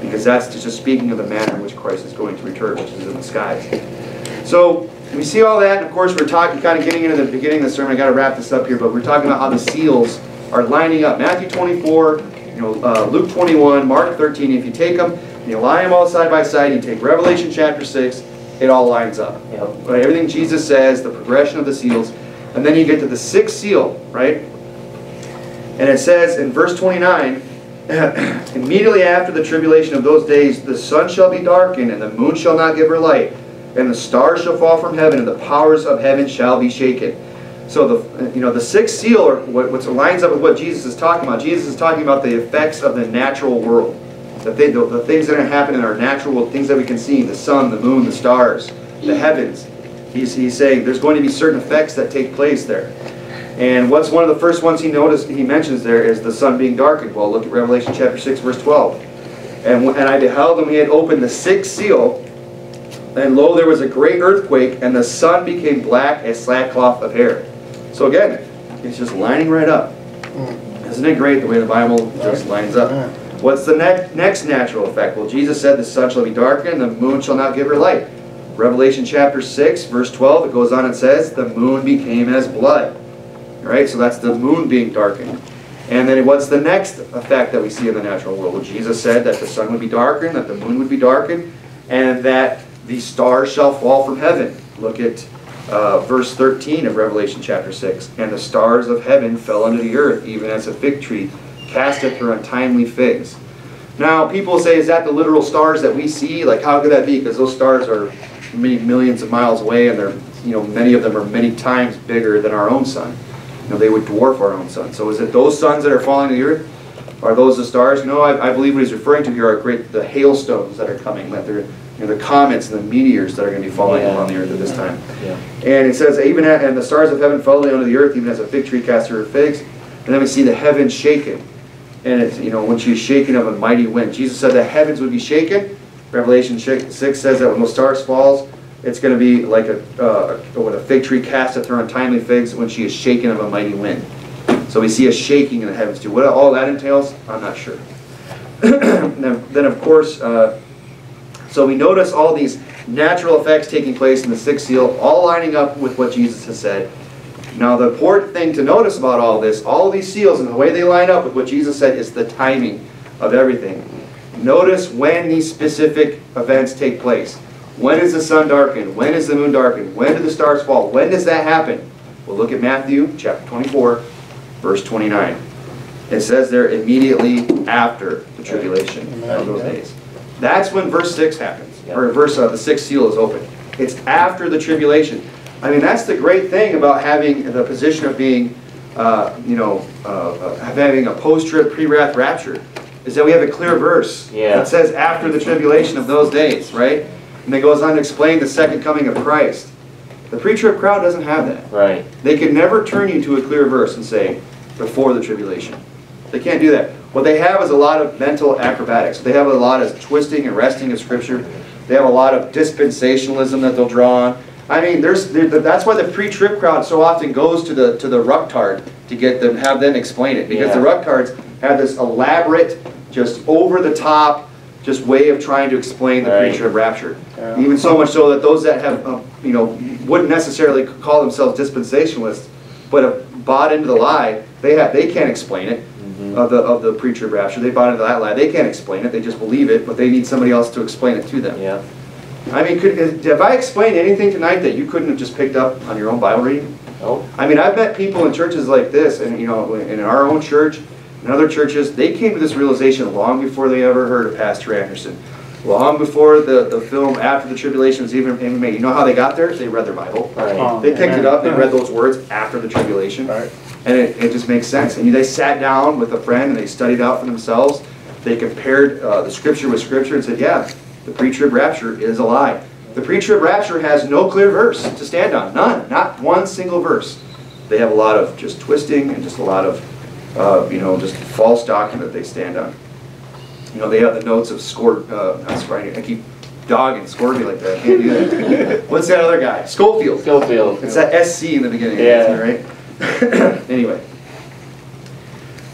Because that's just speaking of the manner in which Christ is going to return, which is in the skies. So we see all that, and of course we're talking, kind of getting into the beginning of the sermon. I got to wrap this up here, but we're talking about how the seals are lining up. Matthew 24, you know, uh, Luke 21, Mark 13. If you take them, you lie them all side by side, you take Revelation chapter 6, it all lines up. Yep. Right? Everything Jesus says, the progression of the seals, and then you get to the sixth seal, right? And it says in verse 29, immediately after the tribulation of those days, the sun shall be darkened, and the moon shall not give her light, and the stars shall fall from heaven, and the powers of heaven shall be shaken. So the you know the sixth seal, or what what lines up with what Jesus is talking about. Jesus is talking about the effects of the natural world. The, the, the things that are happening in our natural world, things that we can see, the sun, the moon, the stars, the heavens. He's, he's saying there's going to be certain effects that take place there. And what's one of the first ones he noticed he mentions there is the sun being darkened. Well, look at Revelation chapter 6, verse 12. And, and I beheld when he had opened the sixth seal, and lo, there was a great earthquake, and the sun became black as sackcloth of hair. So again, it's just lining right up. Hmm. Isn't it great the way the Bible just lines up? What's the ne next natural effect? Well, Jesus said the sun shall be darkened, the moon shall not give her light. Revelation chapter 6, verse 12, it goes on and says, the moon became as blood. All right, so that's the moon being darkened. And then what's the next effect that we see in the natural world? Well, Jesus said that the sun would be darkened, that the moon would be darkened, and that the stars shall fall from heaven. Look at uh, verse 13 of Revelation chapter 6. And the stars of heaven fell unto the earth, even as a fig tree casteth her untimely figs. Now, people say, is that the literal stars that we see? Like, how could that be? Because those stars are many millions of miles away, and they're, you know, many of them are many times bigger than our own sun. You know, they would dwarf our own sun. So is it those suns that are falling to the earth? Are those the stars? No, I, I believe what he's referring to here are great the hailstones that are coming, that they're you know, the comets and the meteors that are going to be falling Yeah. on the earth at this time. Yeah. And it says, even at, and the stars of heaven fell down to the earth, even as a fig tree casts her figs. And then we see the heavens shaken. And it's, you know, when she is shaken of a mighty wind. Jesus said the heavens would be shaken. Revelation 6 says that when those stars falls, it's going to be like a, uh, when a fig tree casteth her untimely figs when she is shaken of a mighty wind. So we see a shaking in the heavens too. What all that entails, I'm not sure. then, then of course, uh, so we notice all these natural effects taking place in the sixth seal, all lining up with what Jesus has said. Now the important thing to notice about all this, all these seals and the way they line up with what Jesus said is the timing of everything. Notice when these specific events take place. When is the sun darkened? When is the moon darkened? When do the stars fall? When does that happen? Well, look at Matthew chapter 24, verse 29. It says there immediately after the tribulation of those days. That's when verse 6 happens, or verse uh, the sixth seal is open. It's after the tribulation. I mean, that's the great thing about having the position of being, uh, you know, uh, uh, having a post-trib, pre-wrath rapture, is that we have a clear verse Yeah. that says after the tribulation of those days, right? And it goes on to explain the second coming of Christ. The pre-trib crowd doesn't have that. Right. They can never turn you to a clear verse and say, before the tribulation. They can't do that. What they have is a lot of mental acrobatics. They have a lot of twisting and wresting of Scripture. They have a lot of dispensationalism that they'll draw on. I mean, there's that's why the pre-trib crowd so often goes to the to the rucktard to get them have them explain it because the Yeah. rucktards have this elaborate, just over the top, just way of trying to explain the Right. pre-trib rapture. Even so much so that those that have, uh, you know, wouldn't necessarily call themselves dispensationalists, but have bought into the lie, they have, they can't explain it, of the, of the pre-trib rapture. They bought into that lie. They can't explain it, they just believe it, but they need somebody else to explain it to them. Yeah. I mean, could, have I explained anything tonight that you couldn't have just picked up on your own Bible reading? Oh. I mean, I've met people in churches like this, and you know, in our own church, in other churches, they came to this realization long before they ever heard of Pastor Anderson. Long before the, the film After the Tribulation was even, even made. You know how they got there? They read their Bible. Right. They picked it up, they read those words after the tribulation. And it, it just makes sense. And they sat down with a friend and they studied out for themselves. They compared uh, the scripture with scripture and said, yeah, the pre-trib rapture is a lie. The pre-trib rapture has no clear verse to stand on. None. Not one single verse. They have a lot of just twisting and just a lot of, uh, you know, just false doctrine that they stand on. You know, they have the notes of Scor, uh, not Scor, I keep dogging Scorby like that. I can't do that. What's that other guy? Scofield. Scofield. It's that SC in the beginning, Yeah. isn't it, right? anyway.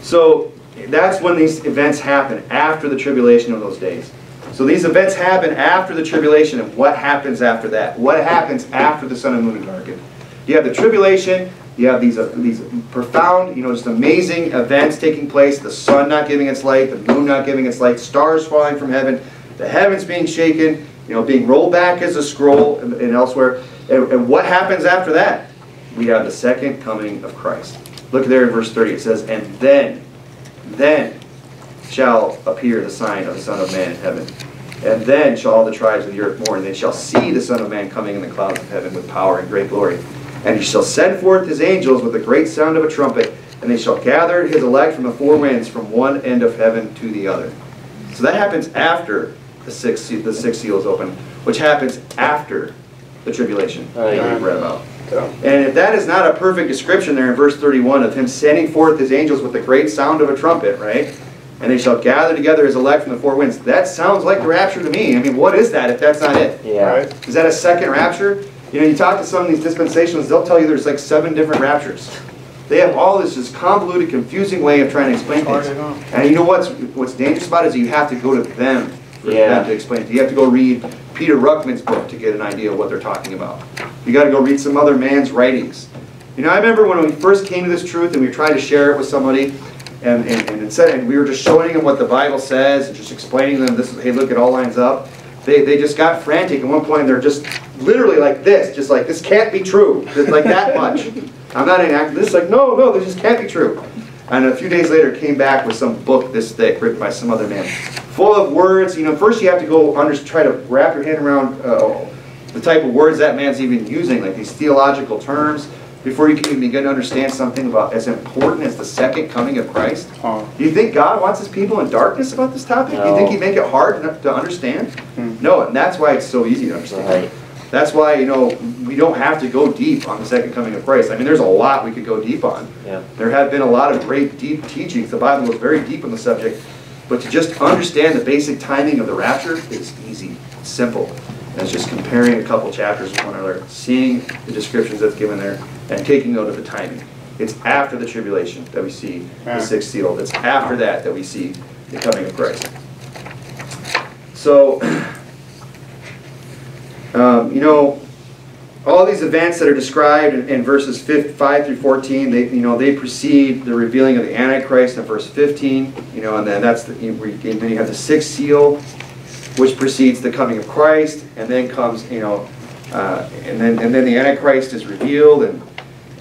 So that's when these events happen, after the tribulation of those days. So these events happen after the tribulation, and what happens after that? What happens after the sun and moon are darkened? You have the tribulation, you have these, uh, these profound, you know, just amazing events taking place, the sun not giving its light, the moon not giving its light, stars falling from heaven, the heavens being shaken, you know, being rolled back as a scroll and, and elsewhere. And, and what happens after that? We have the second coming of Christ. Look there in verse 30. It says, And then, then shall appear the sign of the Son of Man in heaven. And then shall all the tribes of the earth mourn. and They shall see the Son of Man coming in the clouds of heaven with power and great glory. And he shall send forth his angels with a great sound of a trumpet, and they shall gather his elect from the four winds, from one end of heaven to the other. So that happens after the six, the sixth seal is open, which happens after the tribulation that we read about. And if that is not a perfect description there in verse 31 of him sending forth his angels with the great sound of a trumpet, right? And they shall gather together his elect from the four winds. That sounds like the rapture to me. I mean, what is that if that's not it? Yeah. Right? Is that a second rapture? You know, you talk to some of these dispensationalists, they'll tell you there's like seven different raptures. They have all this just convoluted, confusing way of trying to explain things. And you know what's what's dangerous about it is you have to go to them for Yeah. them to explain. it. You have to go read Peter Ruckman's book to get an idea of what they're talking about. You got to go read some other man's writings. You know, I remember when we first came to this truth and we tried to share it with somebody, and and, and, said, and we were just showing them what the Bible says and just explaining them. This is hey, look, it all lines up. They, they just got frantic at one point. They're just literally like this, just like this can't be true, like that much. I'm not an actor. This is like no, no, this just can't be true. And a few days later, came back with some book this thick, written by some other man, full of words. You know, first you have to go under, try to wrap your head around uh, the type of words that man's even using, like these theological terms, before you can even begin to understand something about as important as the second coming of Christ. Huh. Do you think God wants His people in darkness about this topic? Do you think He'd make it hard enough to understand? Hmm. No, and that's why it's so easy to understand. Right. That's why, you know, we don't have to go deep on the second coming of Christ. I mean, there's a lot we could go deep on. Yeah. There have been a lot of great deep teachings. The Bible goes very deep on the subject. But to just understand the basic timing of the rapture is easy, simple. It's just comparing a couple chapters with one another, seeing the descriptions that's given there, and taking note of the timing. It's after the tribulation that we see the sixth seal. It's after that that we see the coming of Christ. So, um, you know, all these events that are described in, in verses 5, 5 through 14, they, you know, they precede the revealing of the Antichrist in verse 15, you know, and then that's the, you- then you have the sixth seal, which precedes the coming of Christ, and then comes, you know, uh, and then and then the Antichrist is revealed, and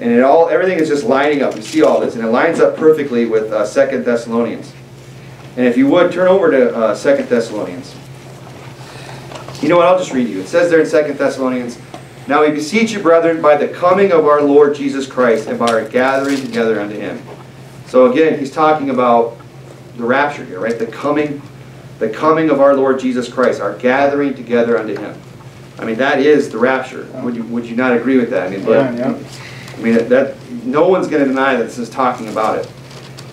and it all everything is just lining up. You see all this, and it lines up perfectly with uh, Second Thessalonians. And if you would turn over to uh, Second Thessalonians. You know what? I'll just read you. It says there in Second Thessalonians. Now we beseech you, brethren, by the coming of our Lord Jesus Christ and by our gathering together unto him. So again, he's talking about the rapture here, right? The coming, the coming of our Lord Jesus Christ, our gathering together unto him. I mean, that is the rapture. Would you, would you not agree with that? I mean, but, Yeah, yeah. I mean, that, no one's going to deny that this is talking about it.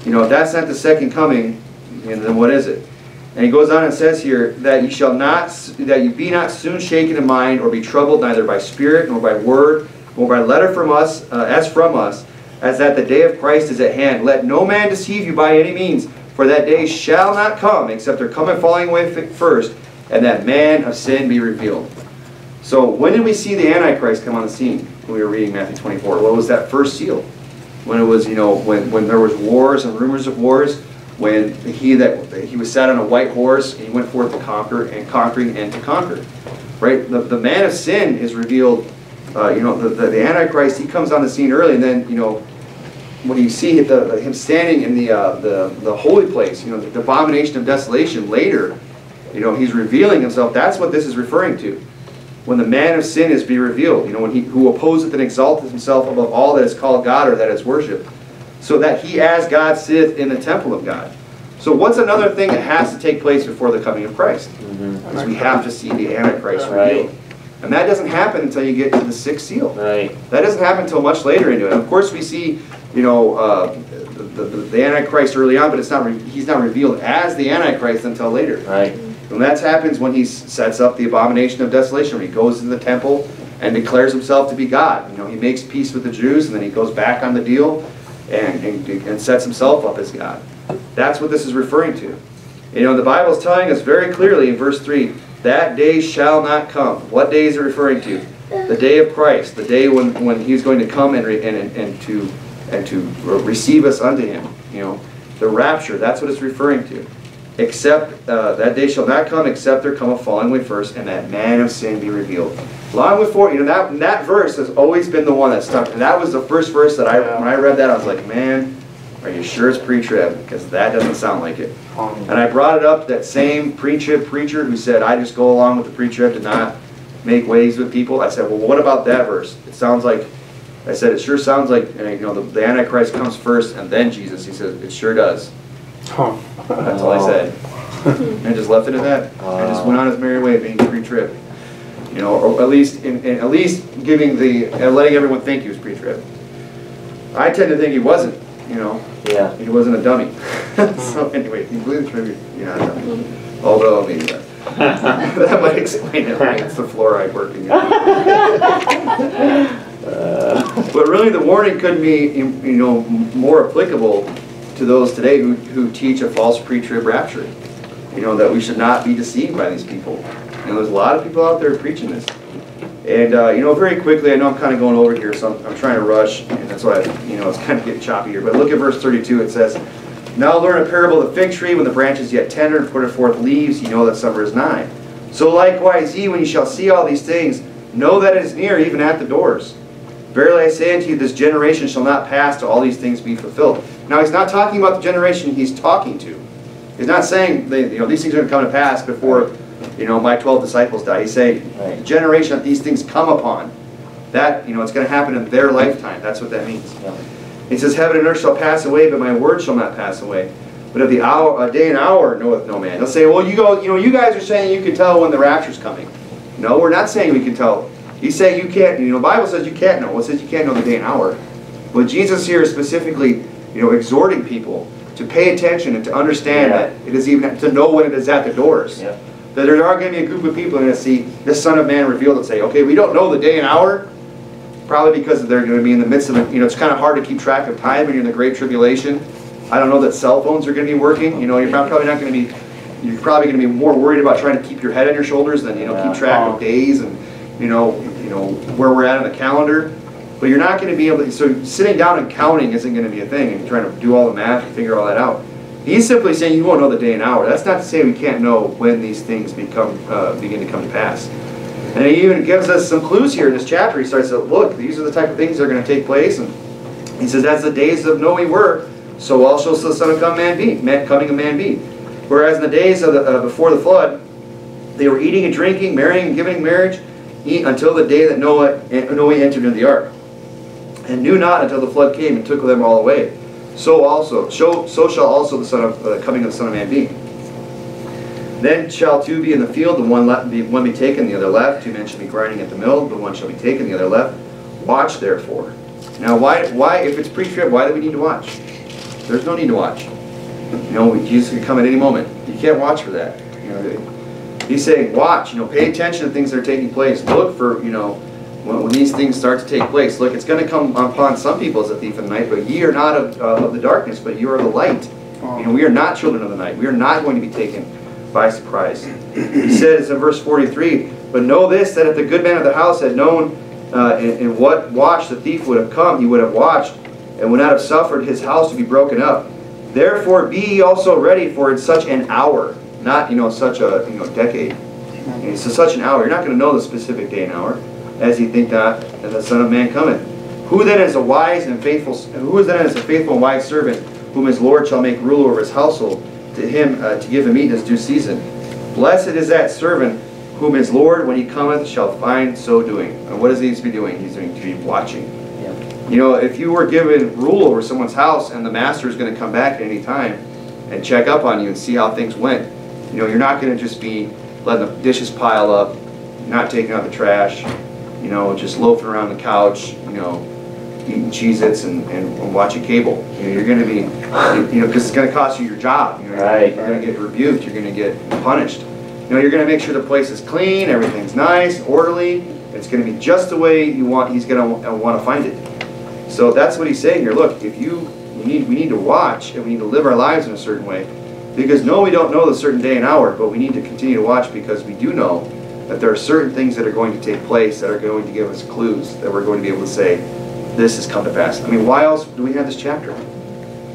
You know, if that's not the second coming, and then what is it? And he goes on and says here that you shall not, that you be not soon shaken in mind or be troubled neither by spirit nor by word nor by letter from us, uh, as from us, as that the day of Christ is at hand. Let no man deceive you by any means, for that day shall not come except there come a falling away first, and that man of sin be revealed. So when did we see the Antichrist come on the scene? When we were reading Matthew 24. What was that first seal? When it was, you know, when, when there was wars and rumors of wars, when he that he was sat on a white horse and he went forth to conquer and conquering and to conquer. Right? The, the man of sin is revealed, uh, you know, the, the, the Antichrist, he comes on the scene early and then, you know, when you see the, the, him standing in the, uh, the, the holy place, you know, the, abomination of desolation later, you know, he's revealing himself. That's what this is referring to. When the man of sin is be revealed, you know, when he who opposeth and exalteth himself above all that is called God or that is worshipped, so that he as God sitteth in the temple of God. So what's another thing that has to take place before the coming of Christ? Mm-hmm. We have to see the Antichrist Right. revealed. And that doesn't happen until you get to the sixth seal. Right. That doesn't happen until much later into it. Of course, we see, you know, uh, the, the, the Antichrist early on, but it's not re- he's not revealed as the Antichrist until later. Right. And that happens when he sets up the abomination of desolation, when he goes into the temple and declares himself to be God. You know, he makes peace with the Jews, and then he goes back on the deal and, and, and sets himself up as God. That's what this is referring to. You know, the Bible is telling us very clearly in verse 3 that day shall not come. What day is it referring to? The day of Christ, the day when, when he's going to come and, re, and, and, and to and to receive us unto him. You know, the rapture, that's what it's referring to. Except uh, that day shall not come except there come a falling away first, and that man of sin be revealed. Long before, you know, that that verse has always been the one that stuck. And that was the first verse that I when I read that, I was like, man, are you sure it's pre-trib? Because that doesn't sound like it. And I brought it up, that same pre-trib preacher who said, I just go along with the pre-trib to not make waves with people. I said, well, what about that verse? It sounds like, I said, it sure sounds like, you know, the, the Antichrist comes first and then Jesus. He said, it sure does. Huh. That's all I said. And I just left it at that. I just went on his merry way being pre-trib. You know, or at least, in, in- at least giving the, uh, letting everyone think he was pre-trib. I tend to think he wasn't, you know, Yeah. he wasn't a dummy. So anyway, he blew the Trinity, you're not a dummy. Although, I mean, uh, that might explain it, right? It's the fluoride working. But really, the warning couldn't be, you know, more applicable to those today who, who teach a false pre-trib rapture. You know, that we should not be deceived by these people. You know, there's a lot of people out there preaching this. And, uh, you know, very quickly, I know I'm kind of going over here, so I'm, I'm trying to rush, and that's why, you know, it's kind of getting choppy here. But look at verse 32, it says, Now learn a parable of the fig tree, when the branch is yet tender and putteth forth leaves, you know that summer is nigh. So likewise ye, when ye shall see all these things, know that it is near, even at the doors. Verily I say unto you, this generation shall not pass till all these things be fulfilled. Now he's not talking about the generation he's talking to. He's not saying, they, you know, these things are going to come to pass before, you know, my 12 disciples die. He's saying, Right. the generation that these things come upon, that, you know, it's going to happen in their lifetime. That's what that means. Yeah. He says, Heaven and earth shall pass away, but my word shall not pass away. But of the hour, a day and hour knoweth no man. They'll say, well, you go, you know, you guys are saying you can tell when the rapture's coming. No, we're not saying we can tell. He's saying you can't, you know, the Bible says you can't know. It says you can't know the day and hour. But Jesus here is specifically, you know, exhorting people to pay attention and to understand Yeah. that it is even, to know when it is at the doors. Yeah. That there are going to be a group of people are going to see this Son of Man revealed and say, okay, we don't know the day and hour, probably because they're going to be in the midst of it. You know, it's kind of hard to keep track of time when you're in the Great Tribulation. I don't know that cell phones are going to be working. You know, you're probably not going to be, you're probably going to be more worried about trying to keep your head on your shoulders than, you know, keep track of oh. days and, you know, you know, where we're at on the calendar. But you're not going to be able to, so sitting down and counting isn't going to be a thing and trying to do all the math and figure all that out. He's simply saying you won't know the day and hour. That's not to say we can't know when these things become, uh, begin to come to pass. And he even gives us some clues here in this chapter. He starts to look, these are the type of things that are going to take place. And he says, as the days of Noe were, so also shall the Son of man be, man, coming of man be. Whereas in the days of the, uh, before the flood, they were eating and drinking, marrying and giving marriage, eat until the day that Noah, Noah entered into the ark, and knew not until the flood came and took them all away. So also, so, so shall also the Son of uh, coming of the Son of Man be. Then shall two be in the field, the one left be one be taken, the other left. Two men shall be grinding at the mill, the one shall be taken, the other left. Watch therefore. Now, why, why, if it's pre-trib, why do we need to watch? There's no need to watch. You know, Jesus could come at any moment. You can't watch for that. You know, he's saying, watch. You know, pay attention to things that are taking place. Look for, you know, when, when these things start to take place. Look, it's going to come upon some people as a thief in the night, but ye are not of, uh, of the darkness, but you are the light. You know, we are not children of the night. We are not going to be taken by surprise. He says in verse 43, But know this, that if the good man of the house had known uh, in, in what watch the thief would have come, he would have watched, and would not have suffered his house to be broken up. Therefore be ye also ready, for in such an hour, not you know such a you know decade. And it's such an hour. You're not going to know the specific day and hour, as ye think not that the Son of Man cometh. Who then is a wise and faithful? Who then is a faithful and wise servant, whom his Lord shall make ruler over his household, to him uh, to give him meat in his due season? Blessed is that servant whom his Lord, when he cometh, shall find so doing. And what does he need to be doing? He's doing to be watching. Yeah. You know, if you were given rule over someone's house and the master is going to come back at any time and check up on you and see how things went, you know, you're not going to just be letting the dishes pile up, not taking out the trash, you know, just loafing around the couch, you know, eating Cheez-Its and, and watching cable. You know, you're going to be, you know, because it's going to cost you your job. You know, Right. You're going to get rebuked. You're going to get punished. You know, you're going to make sure the place is clean, everything's nice, orderly. It's going to be just the way you want. He's going to uh, want to find it. So that's what he's saying here. Look, if you, we need, we need to watch and we need to live our lives in a certain way. Because no, we don't know the certain day and hour, but we need to continue to watch because we do know that there are certain things that are going to take place that are going to give us clues that we're going to be able to say, this has come to pass. I mean, why else do we have this chapter?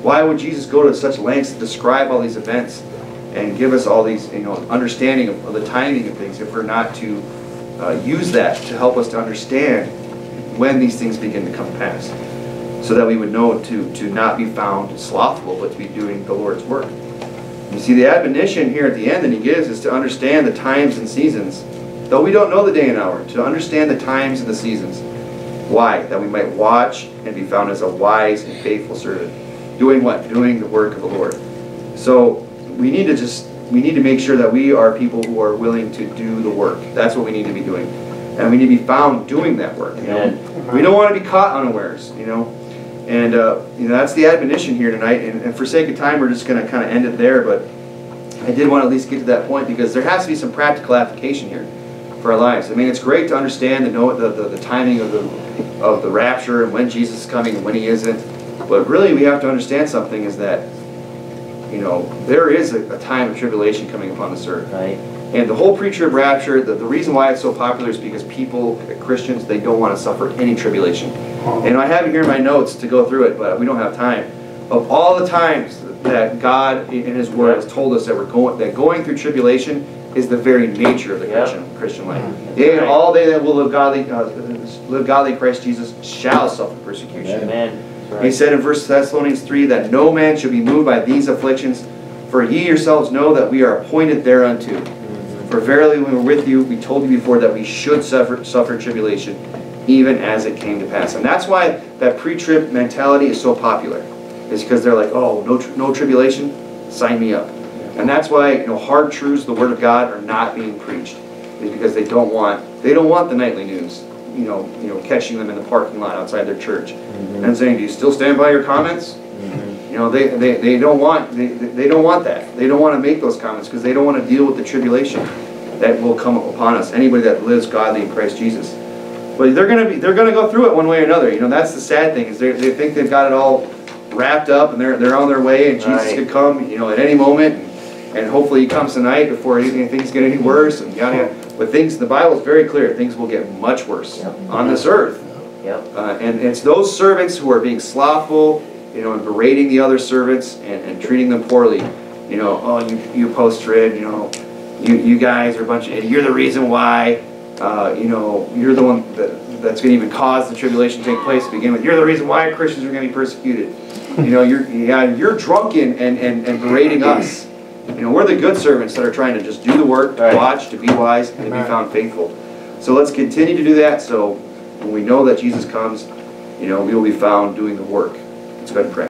Why would Jesus go to such lengths to describe all these events and give us all these, you know, understanding of, of the timing of things if we're not to uh, use that to help us to understand when these things begin to come to pass? So that we would know to, to not be found slothful, but to be doing the Lord's work. You see, the admonition here at the end that he gives is to understand the times and seasons. Though we don't know the day and hour, to understand the times and the seasons. Why? That we might watch and be found as a wise and faithful servant. Doing what? Doing the work of the Lord. So we need to just we need to make sure that we are people who are willing to do the work. That's what we need to be doing. And we need to be found doing that work, you know. We don't want to be caught unawares, you know. And, uh, you know, that's the admonition here tonight. And, and for sake of time, we're just going to kind of end it there. But I did want to at least get to that point because there has to be some practical application here for our lives. I mean, it's great to understand and know the, the, the timing of the, of the rapture and when Jesus is coming and when he isn't. But really, we have to understand something is that, you know, there is a, a time of tribulation coming upon this earth. Right. And the whole pre-trib rapture, the, the reason why it's so popular is because people, Christians, they don't want to suffer any tribulation. And I have it here in my notes to go through it, but we don't have time. Of all the times that God in His Word has told us that we're going, that going through tribulation is the very nature of the Yeah. Christian Christian life. Yea, and all they that will live godly, uh, live godly Christ Jesus shall suffer persecution. Amen. That's He said in 1 Thessalonians 3 that no man should be moved by these afflictions, for ye yourselves know that we are appointed thereunto. Mhm. For verily when we were with you, we told you before that we should suffer, suffer tribulation, even as it came to pass. And that's why that pre-trib mentality is so popular. Is because they're like, oh, no, tri- no tribulation, sign me up. And that's why you know hard truths, the Word of God, are not being preached. Is because they don't want they don't want the nightly news. You know, you know, catching them in the parking lot outside their church Mhm. and saying, do you still stand by your comments? Mhm. You know, they, they, they don't want they, they don't want that. They don't want to make those comments because they don't want to deal with the tribulation that will come upon us. Anybody that lives godly in Christ Jesus. But they're gonna be they're gonna go through it one way or another. You know, that's the sad thing is they they think they've got it all wrapped up and they're they're on their way and Jesus Right. could come, you know, at any moment and, and hopefully he comes tonight before anything things get any worse and yada yada. But things the Bible is very clear, things will get much worse Yep. on this earth. Yep. Uh, and it's those servants who are being slothful, you know, and berating the other servants and, and treating them poorly. You know, oh, you, you post-trib, you know, you, you guys are a bunch of, you're the reason why, uh, you know, you're the one that, that's going to even cause the tribulation to take place to begin with. You're the reason why Christians are going to be persecuted. You know, you're, yeah, you're drunken and, and, and berating us. You know, we're the good servants that are trying to just do the work, to Right. watch, to be wise, and to be found faithful. So let's continue to do that. So when we know that Jesus comes, you know, we will be found doing the work. Let's go ahead and pray.